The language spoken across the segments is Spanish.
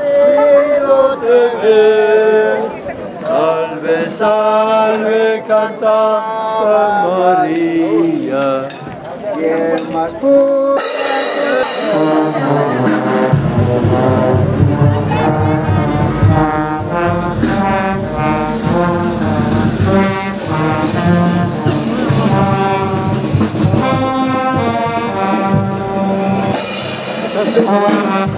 nacido te ve. Salve, salve, cantaba María. ¿Quién más pura Madre,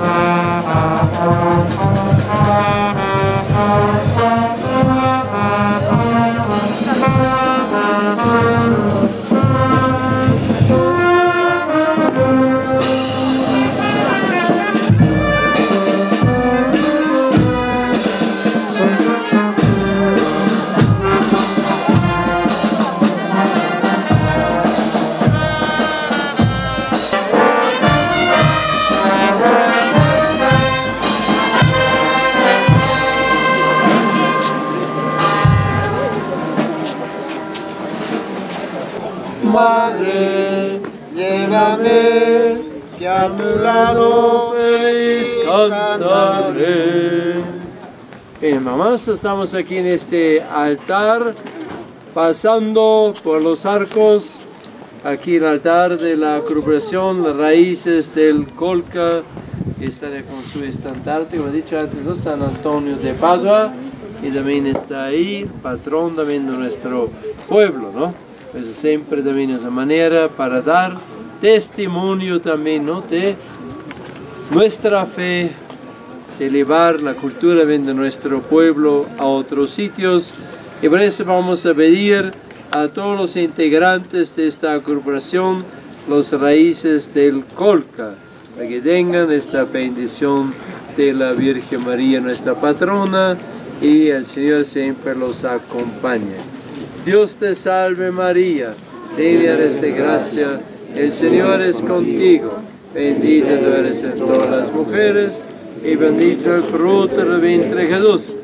a tu lado feliz cantaré. Bien, mamás, estamos aquí en este altar, pasando por los arcos, aquí el altar de la corporación, las raíces del Colca, está con su estandarte, como he dicho antes, ¿no? San Antonio de Padua, y también está ahí, patrón también de nuestro pueblo, ¿no? Pues siempre también es una manera para dar testimonio también, ¿no? De nuestra fe, elevar la cultura de nuestro pueblo a otros sitios. Y por eso vamos a pedir a todos los integrantes de esta corporación los raíces del Colca, para que tengan esta bendición de la Virgen María, nuestra patrona, y el Señor siempre los acompañe. Dios te salve María, llena eres de gracia, el Señor es contigo, bendita tú eres entre todas las mujeres, y bendito el fruto del vientre Jesús.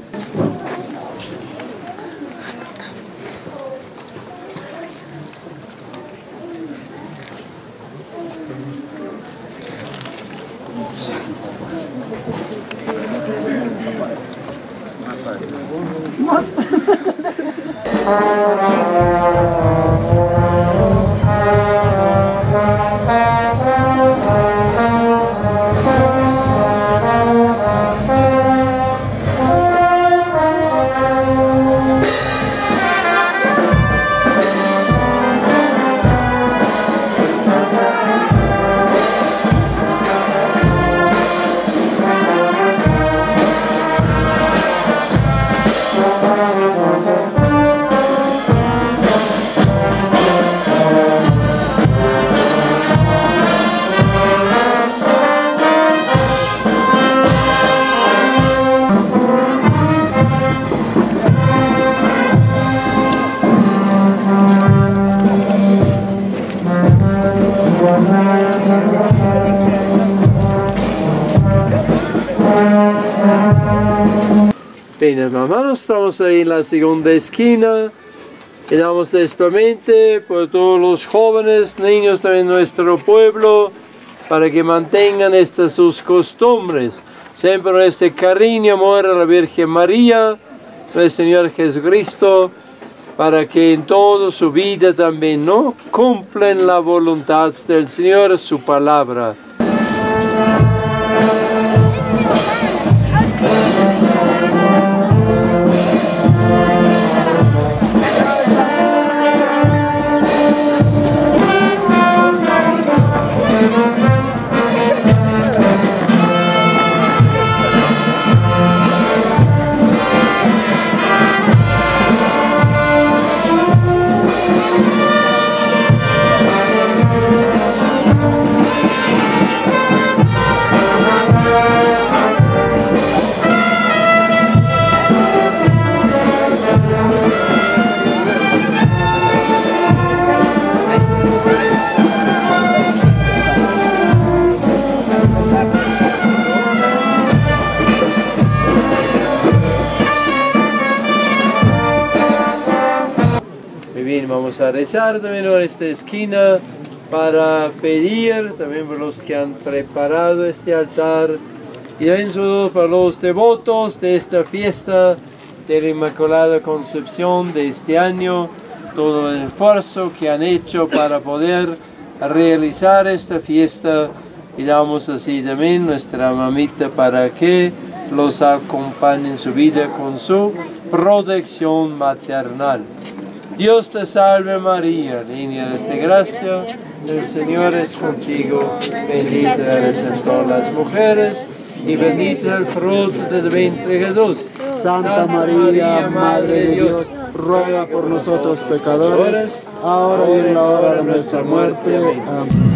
Estamos ahí en la segunda esquina. Y damos despamente por todos los jóvenes, niños de nuestro pueblo, para que mantengan estas sus costumbres. Siempre este cariño, amor a la Virgen María, del Señor Jesucristo, para que en toda su vida también no cumplen la voluntad del Señor, su palabra. Rezar también en esta esquina para pedir también por los que han preparado este altar. Y en saludo para los devotos de esta fiesta de la Inmaculada Concepción de este año, todo el esfuerzo que han hecho para poder realizar esta fiesta. Y damos así también nuestra mamita para que los acompañe en su vida con su protección maternal. Dios te salve María, niña de gracia, el Señor es contigo, bendita eres en todas las mujeres y bendito el fruto de tu vientre Jesús. Santa María, Madre de Dios, ruega por nosotros pecadores, ahora y en la hora de nuestra muerte. Amén.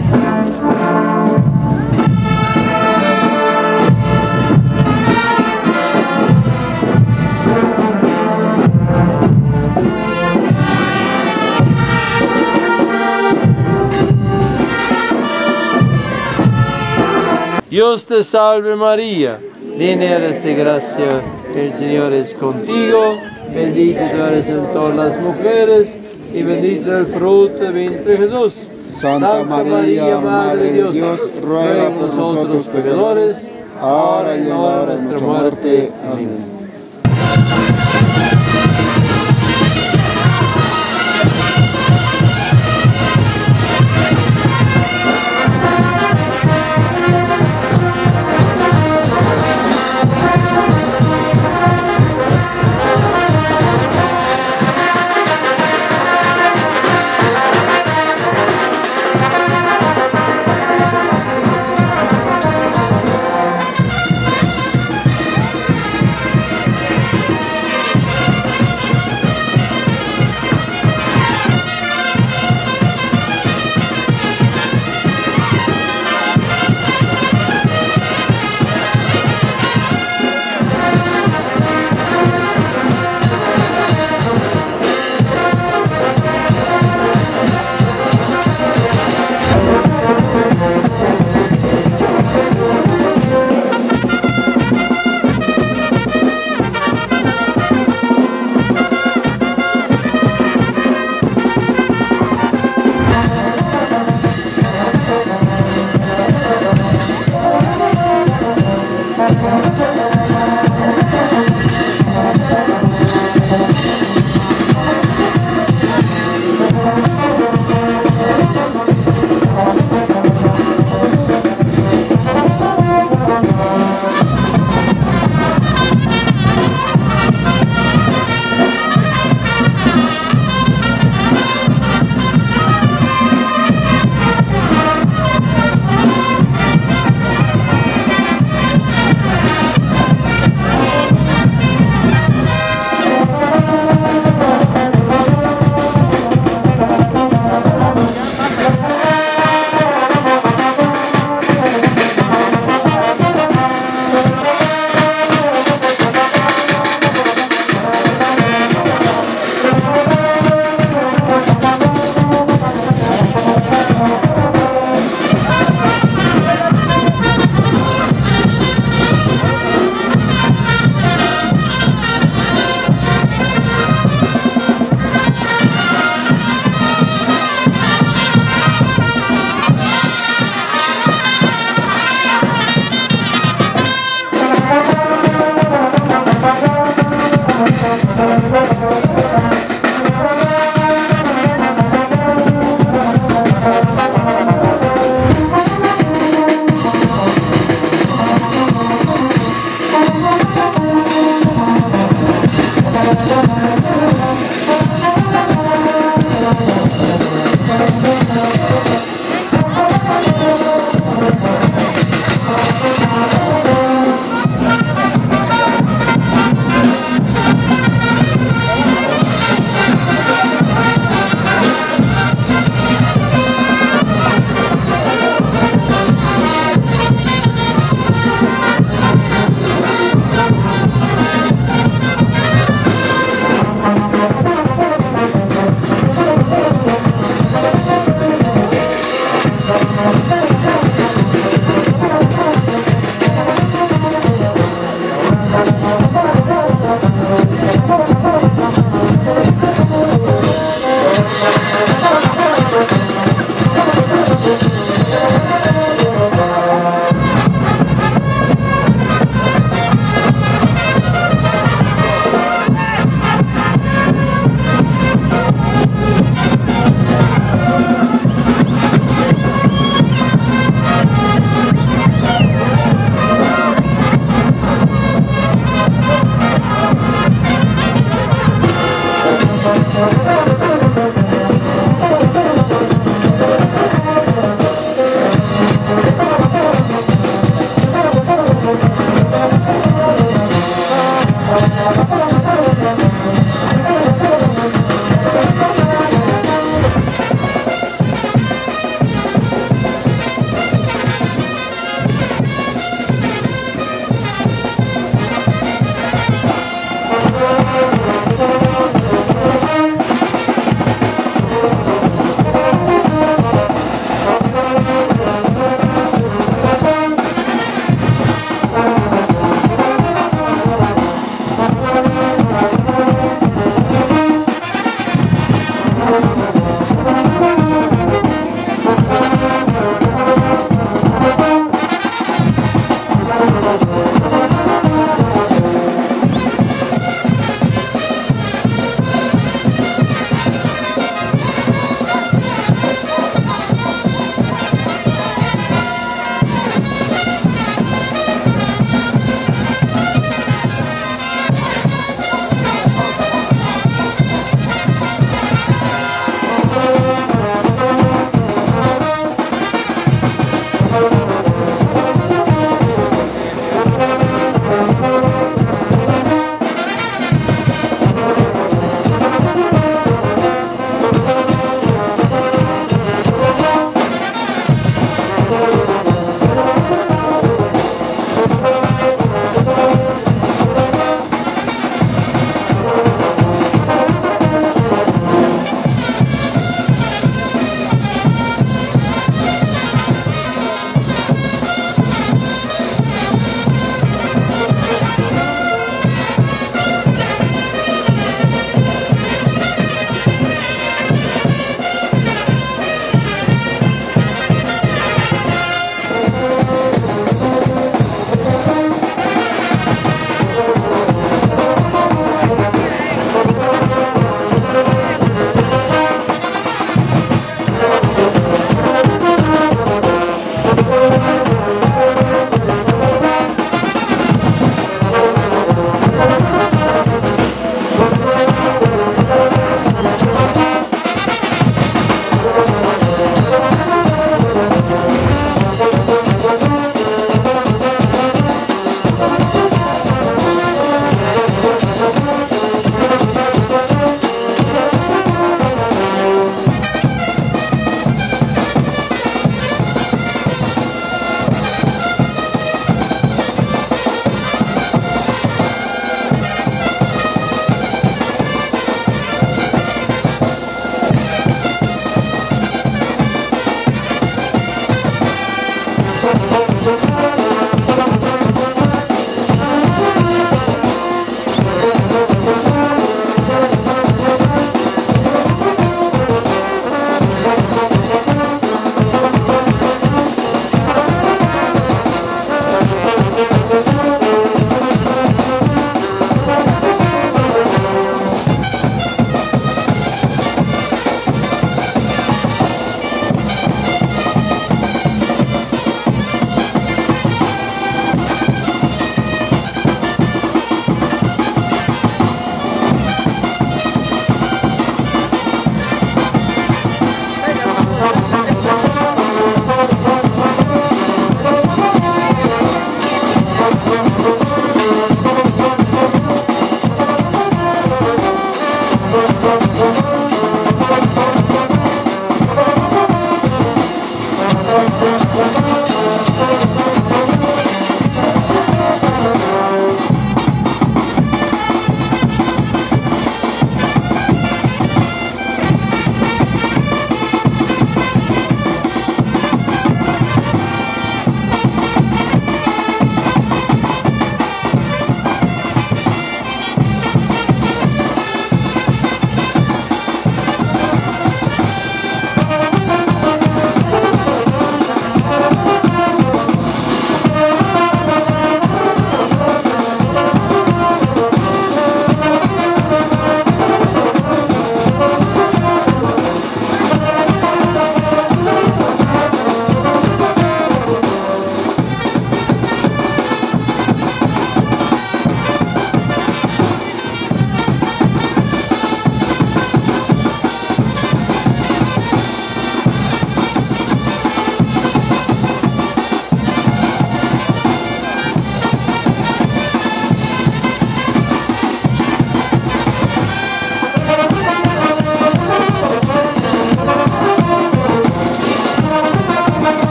Dios te salve María, llena eres de gracia, el Señor es contigo, bendita eres en todas las mujeres y bendito el fruto de vientre Jesús. Santa, María, Madre de Dios, ruega por nosotros pecadores, ahora y en la hora de nuestra muerte. Amén.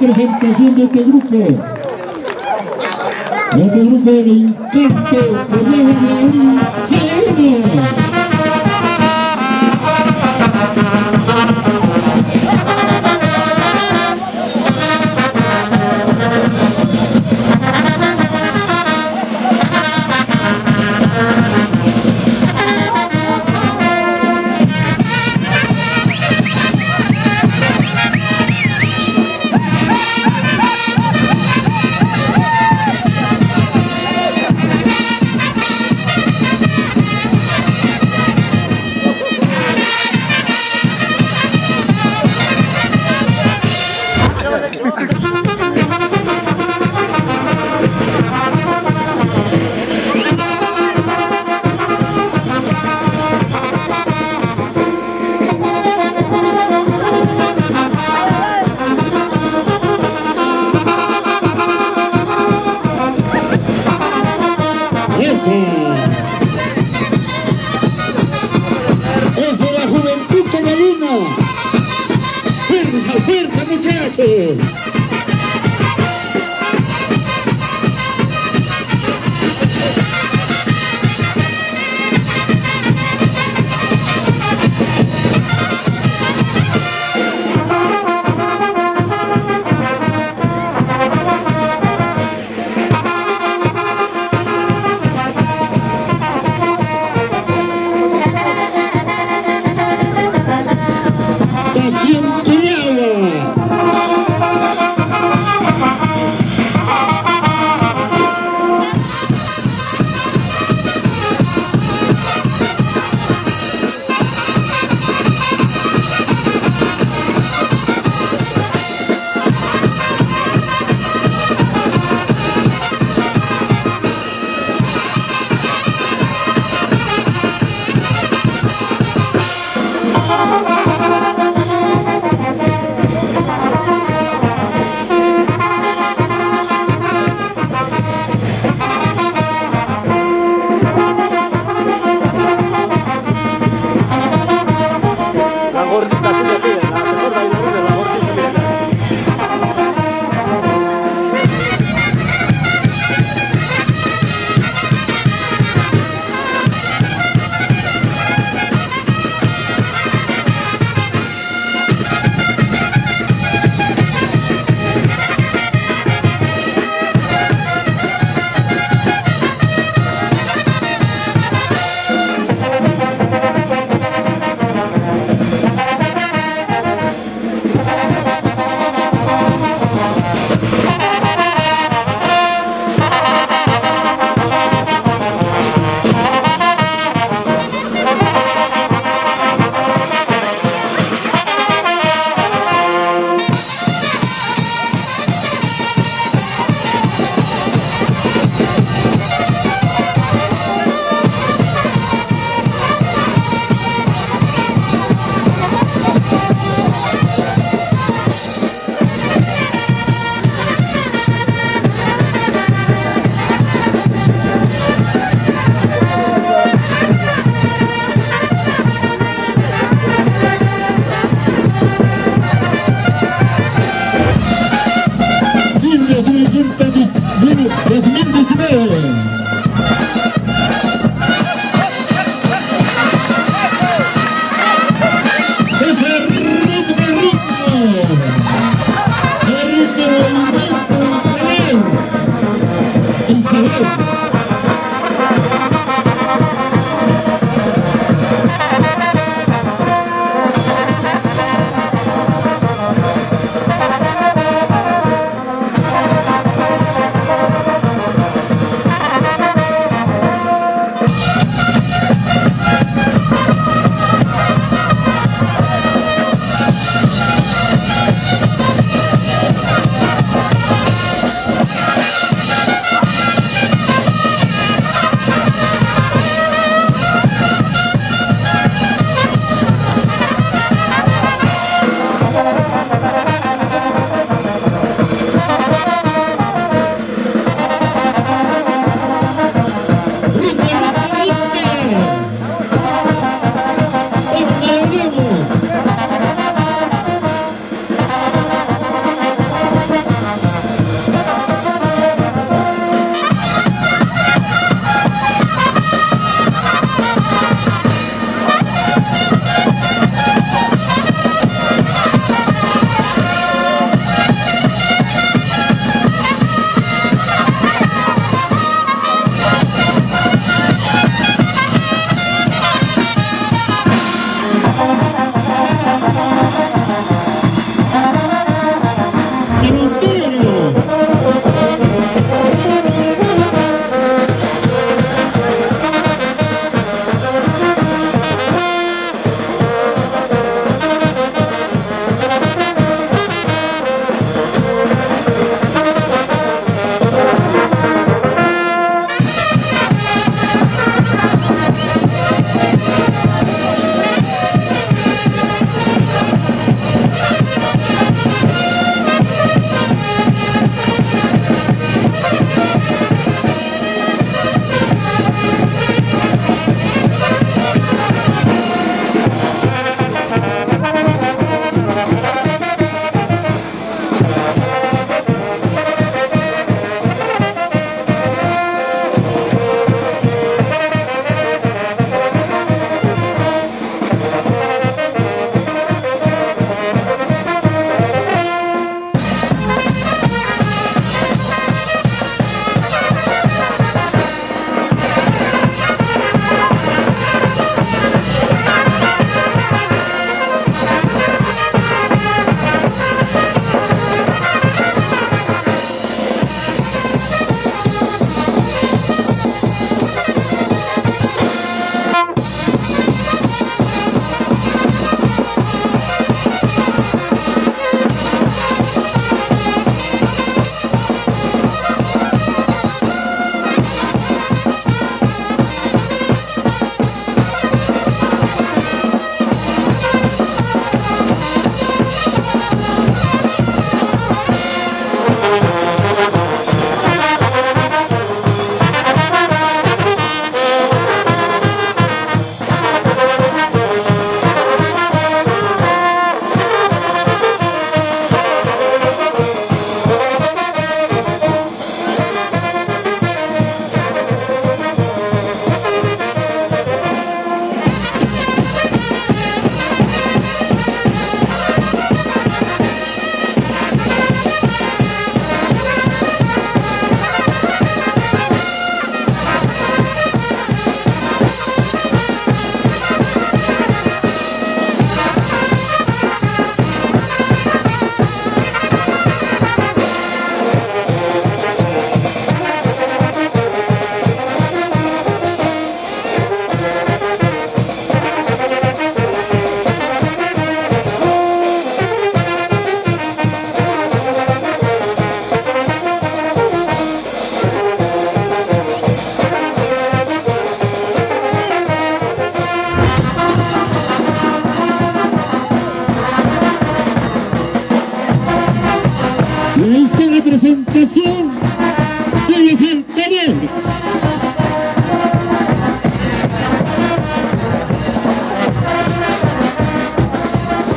Para esta presentación de este grupo. Este grupo de encanto, de nuevo de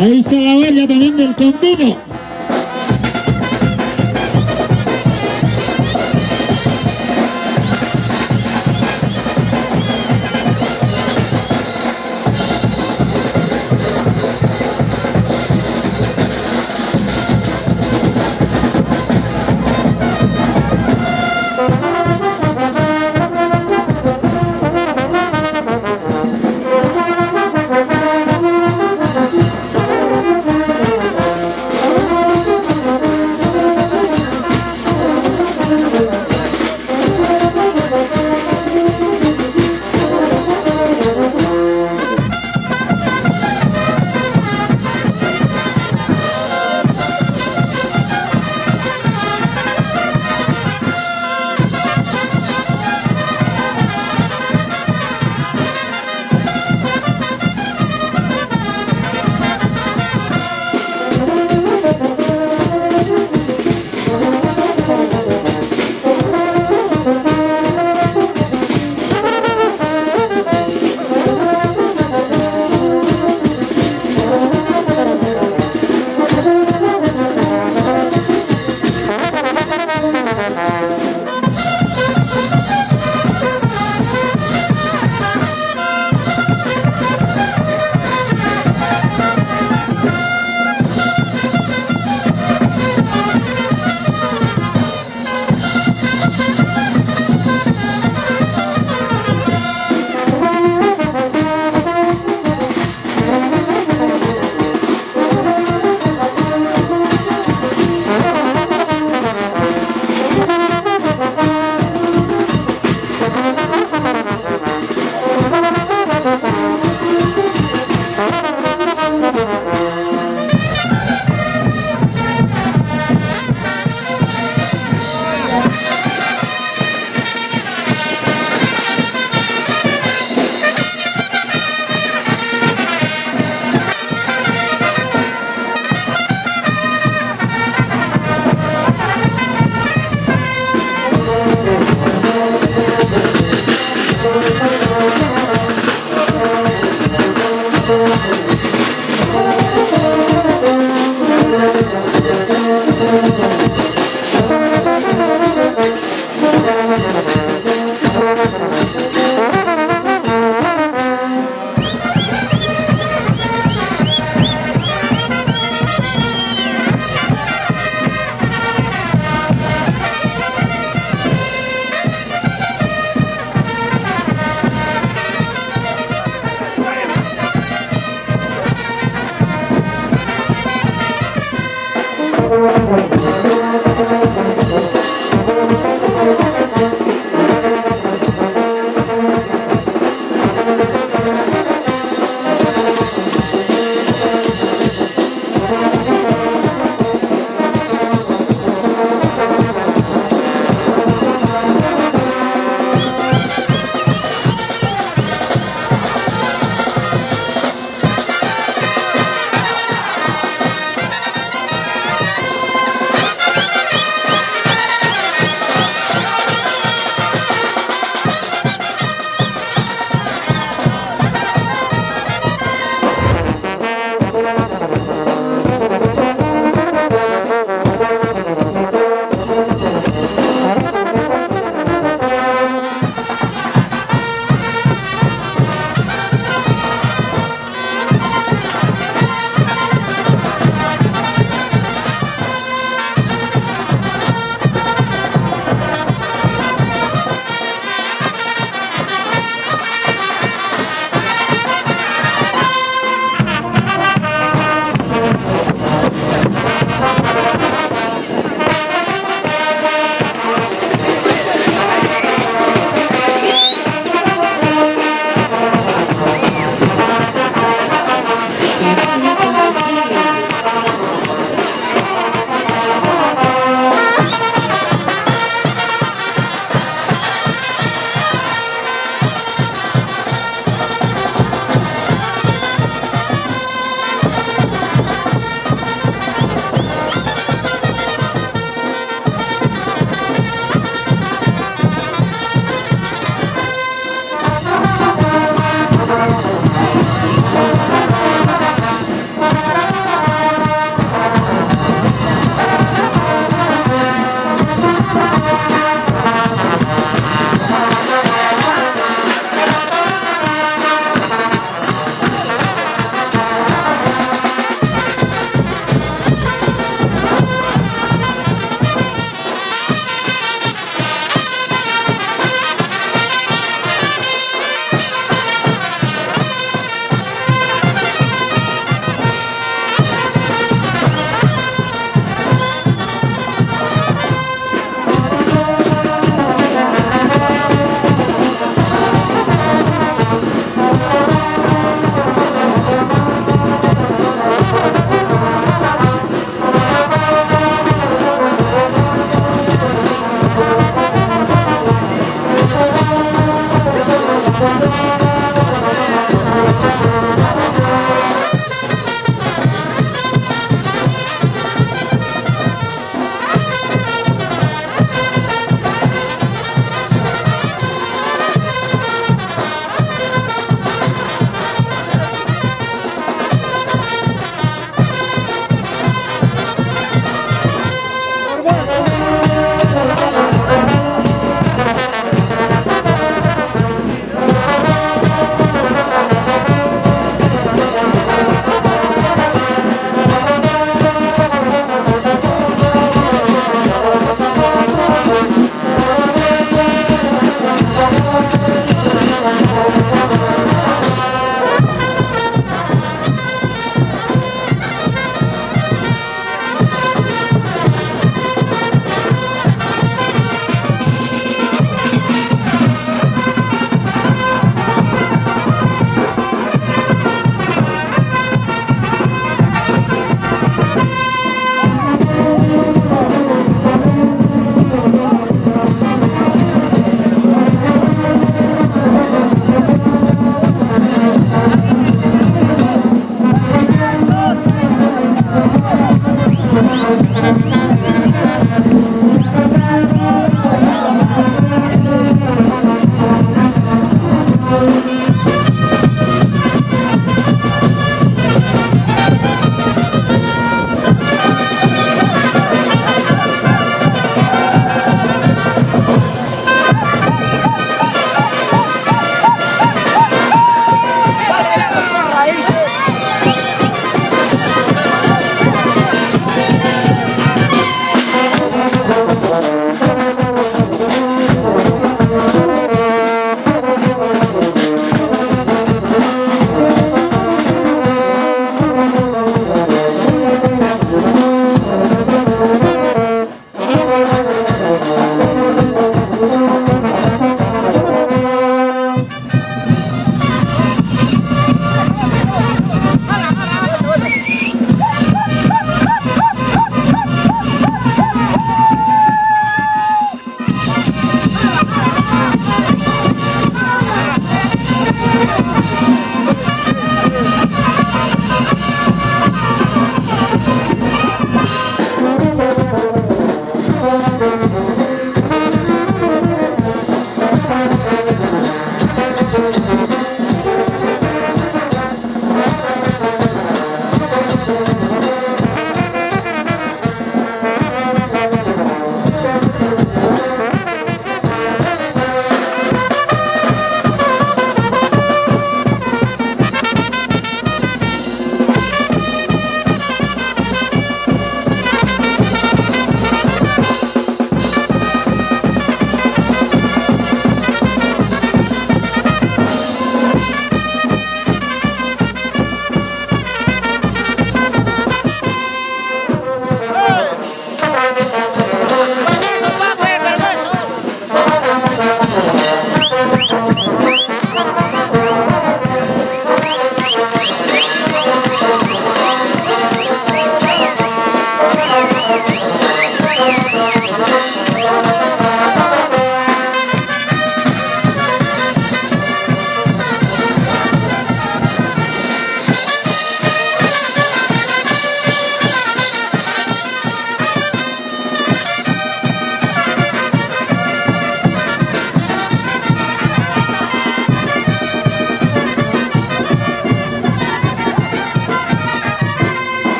Ahí está la olla también del convino.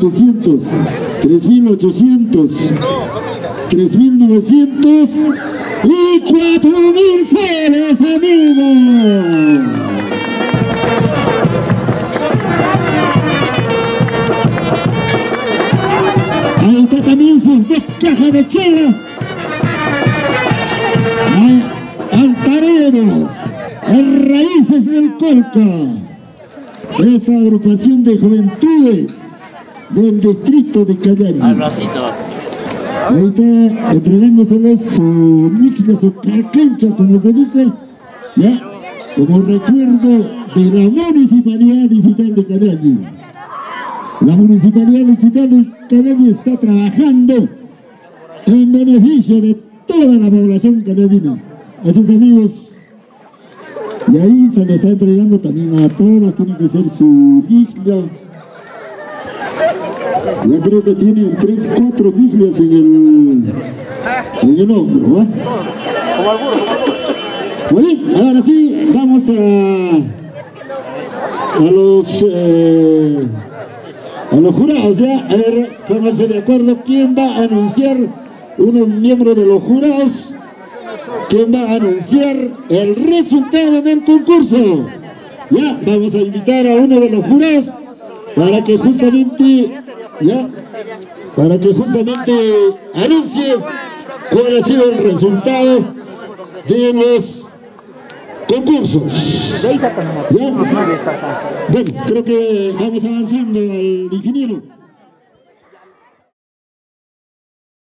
3.700, 3.800, 3.900 y 4.000 soles, amigos. Ahí está también sus dos cajas de chela. Altareros, raíces del Colca. Esta agrupación de juventudes del distrito de Cayari. Ahí está entregándoseles su líquida, su carcancha, como se dice, ya, como recuerdo de la municipalidad digital de Cayari. La municipalidad digital de Cayari está trabajando en beneficio de toda la población canadina. Así es amigos, y ahí se le está entregando también a todos, tiene que ser su guiglia. Ya creo que tiene tres, cuatro guiglias en el, en el hombro, ¿va? Muy bien, ahora sí, vamos a, a los eh, a los jurados, ¿ya? A ver, pónganse de acuerdo quién va a anunciar, uno miembro de los jurados, quién va a anunciar el resultado del concurso. Ya, vamos a invitar a uno de los jurados para que justamente, ya, para que justamente anuncie cuál ha sido el resultado de los concursos. ¿Ya? Bueno, creo que vamos avanzando al ingeniero.